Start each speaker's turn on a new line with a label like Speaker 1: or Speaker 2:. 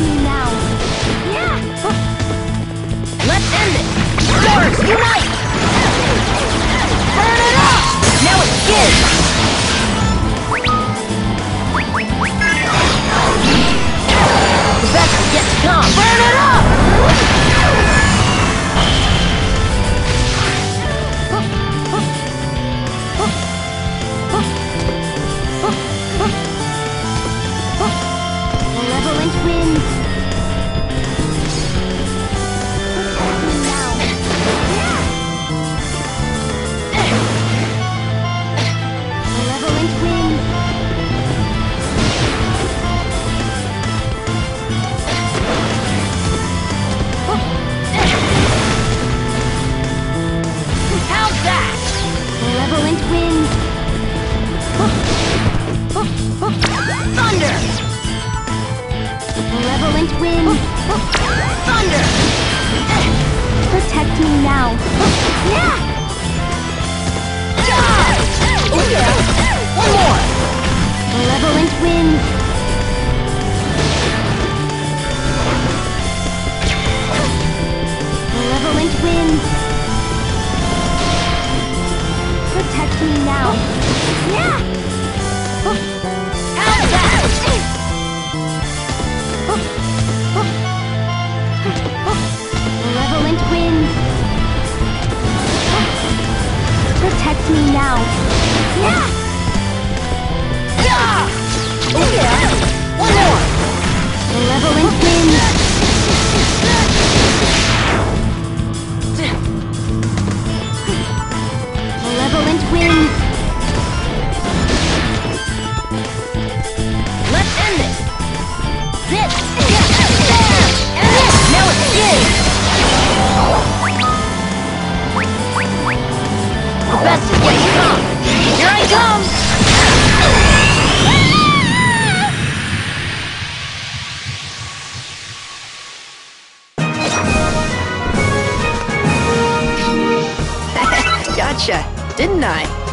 Speaker 1: me now. Yeah! Let's end it! Swords, unite! Burn it up! Now it gives! The best is yet to come!
Speaker 2: Malevolent winds.
Speaker 1: Thunder!
Speaker 2: Protect me now.
Speaker 1: Yeah!
Speaker 2: Me now. Yeah!
Speaker 3: Gotcha, didn't I?